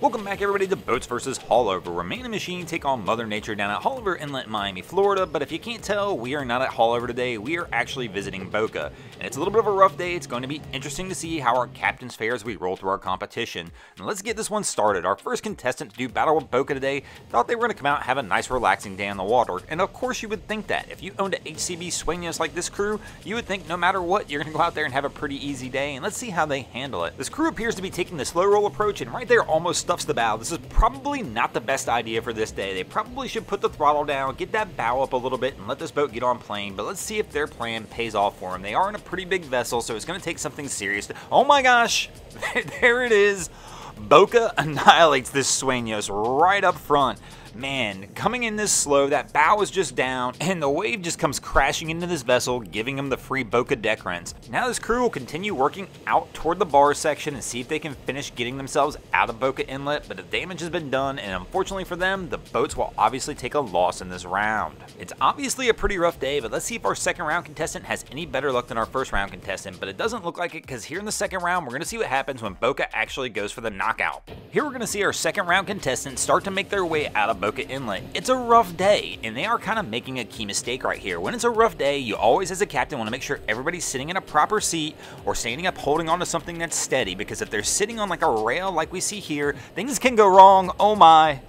Welcome back everybody to Boats vs. Haulover, where Man and Machine take on Mother Nature down at Haulover Inlet in Miami, Florida, but if you can't tell, we are not at Haulover today, we are actually visiting Boca. And it's a little bit of a rough day, it's going to be interesting to see how our captains fare as we roll through our competition. And let's get this one started. Our first contestant to do battle with Boca today thought they were going to come out and have a nice relaxing day on the water, and of course you would think that. If you owned a HCB Sueños like this crew, you would think no matter what, you're going to go out there and have a pretty easy day, and let's see how they handle it. This crew appears to be taking the slow roll approach, and right there almost stuffs the bow. This is probably not the best idea for this day. They probably should put the throttle down, get that bow up a little bit, and let this boat get on plane, but let's see if their plan pays off for them. They are in a pretty big vessel, so it's going to take something serious. To, oh my gosh, there it is. Boca annihilates this Sueños right up front. Man, coming in this slow, that bow is just down, and the wave just comes crashing into this vessel, giving them the free Boca deck rents. Now this crew will continue working out toward the bar section and see if they can finish getting themselves out of Boca Inlet, but the damage has been done, and unfortunately for them, the boats will obviously take a loss in this round. It's obviously a pretty rough day, but let's see if our second round contestant has any better luck than our first round contestant, but it doesn't look like it because here in the second round, we're going to see what happens when Boca actually goes for the knockout. Here we're going to see our second round contestant start to make their way out of Boca Inlet. It's a rough day, and they are kind of making a key mistake right here. When it's a rough day, you always as a captain want to make sure everybody's sitting in a proper seat or standing up holding onto something that's steady, because if they're sitting on like a rail like we see here, things can go wrong, oh my,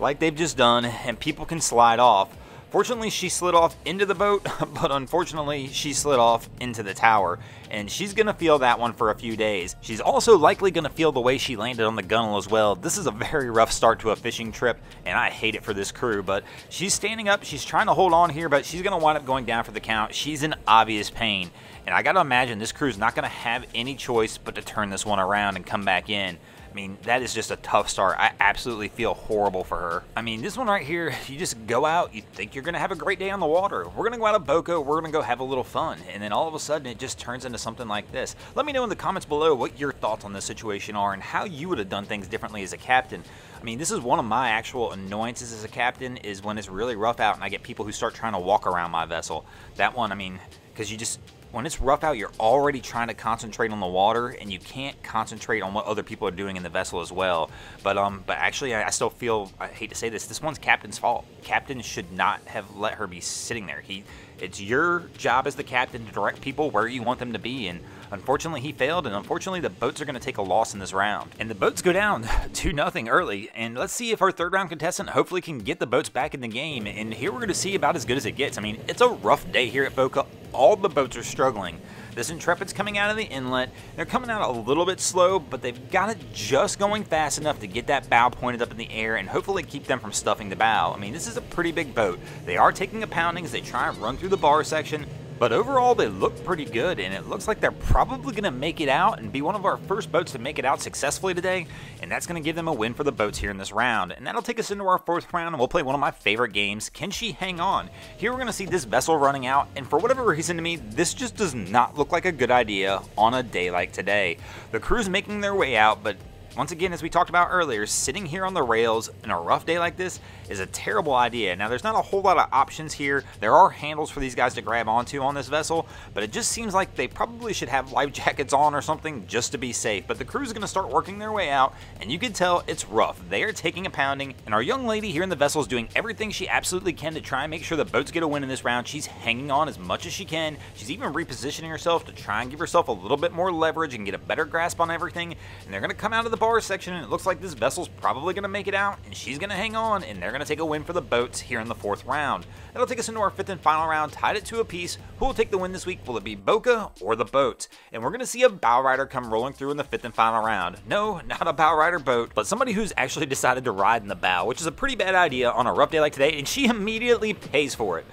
like they've just done, and people can slide off. Fortunately, she slid off into the boat, but unfortunately, she slid off into the tower, and she's to feel that one for a few days. She's also likely to feel the way she landed on the gunnel as well. This is a very rough start to a fishing trip, and I hate it for this crew, but she's standing up, she's trying to hold on here, but she's to wind up going down for the count. She's in obvious pain, and I got to imagine this crew's not to have any choice but to turn this one around and come back in. I mean, that is just a tough start. I absolutely feel horrible for her. I mean, this one right here, you just go out, you think you're going to have a great day on the water. We're going to go out of Boca, we're going to go have a little fun. And then all of a sudden, it just turns into something like this. Let me know in the comments below what your thoughts on this situation are and how you would have done things differently as a captain. I mean, this is one of my actual annoyances as a captain is when it's really rough out and I get people who start trying to walk around my vessel. That one, I mean, because you just when it's rough out, you're already trying to concentrate on the water, and you can't concentrate on what other people are doing in the vessel as well. But um, but actually, I, I still feel I hate to say this. This one's captain's fault. Captain should not have let her be sitting there. He, it's your job as the captain to direct people where you want them to be, and Unfortunately, he failed, and unfortunately, the boats are going to take a loss in this round. And the boats go down 2 nothing early, and let's see if our third round contestant hopefully can get the boats back in the game. And here we're going to see about as good as it gets. I mean, it's a rough day here at Boca. All the boats are struggling. This Intrepid's coming out of the inlet. They're coming out a little bit slow, but they've got it just going fast enough to get that bow pointed up in the air and hopefully keep them from stuffing the bow. I mean, this is a pretty big boat. They are taking a pounding as they try and run through the bar section, but overall, they look pretty good, and it looks like they're probably going to make it out and be one of our first boats to make it out successfully today, and that's going to give them a win for the boats here in this round. And that'll take us into our fourth round, and we'll play one of my favorite games, Can She Hang On? Here we're going to see this vessel running out, and for whatever reason to me, this just does not look like a good idea on a day like today. The crew's making their way out, but once again, as we talked about earlier, sitting here on the rails in a rough day like this is a terrible idea. Now, there's not a whole lot of options here. There are handles for these guys to grab onto on this vessel, but it just seems like they probably should have life jackets on or something just to be safe. But the crew's are going to start working their way out, and you can tell it's rough. They are taking a pounding, and our young lady here in the vessel is doing everything she absolutely can to try and make sure the boats get a win in this round. She's hanging on as much as she can. She's even repositioning herself to try and give herself a little bit more leverage and get a better grasp on everything, and they're going to come out of the bar section, and it looks like this vessel's probably going to make it out, and she's going to hang on, and they're going to take a win for the boats here in the fourth round. That'll take us into our fifth and final round, tied it to a piece. Who will take the win this week? Will it be Boca or the boat? And we're going to see a bow rider come rolling through in the fifth and final round. No, not a bow rider boat, but somebody who's actually decided to ride in the bow, which is a pretty bad idea on a rough day like today, and she immediately pays for it.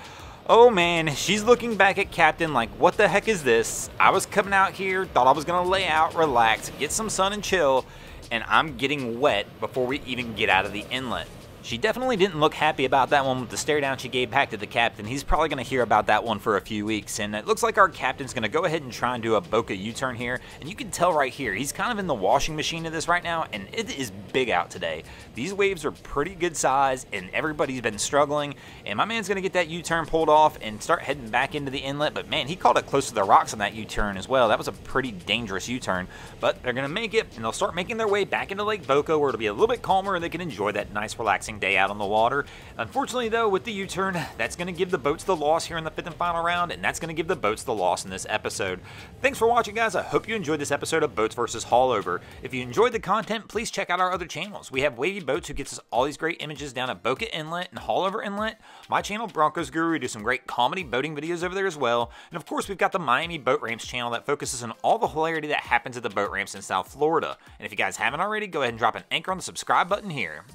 Oh man, she's looking back at Captain like, what the heck is this? I was coming out here, thought I was gonna lay out, relax, get some sun and chill, and I'm getting wet before we even get out of the inlet. She definitely didn't look happy about that one with the stare down she gave back to the captain. He's probably going to hear about that one for a few weeks, and it looks like our captain's going to go ahead and try and do a Boca U-turn here, and you can tell right here, he's kind of in the washing machine of this right now, and it is big out today. These waves are pretty good size, and everybody's been struggling, and my man's going to get that U-turn pulled off and start heading back into the inlet, but man, he caught it close to the rocks on that U-turn as well. That was a pretty dangerous U-turn, but they're going to make it, and they'll start making their way back into Lake Boca, where it'll be a little bit calmer, and they can enjoy that nice relaxing day out on the water. Unfortunately, though, with the U-turn, that's going to give the boats the loss here in the fifth and final round, and that's going to give the boats the loss in this episode. Thanks for watching, guys. I hope you enjoyed this episode of Boats vs. Haulover. If you enjoyed the content, please check out our other channels. We have Wavy Boats, who gets us all these great images down at Boca Inlet and Haulover Inlet. My channel, Broncos Guru, we do some great comedy boating videos over there as well. And of course, we've got the Miami Boat Ramps channel that focuses on all the hilarity that happens at the boat ramps in South Florida. And if you guys haven't already, go ahead and drop an anchor on the subscribe button here.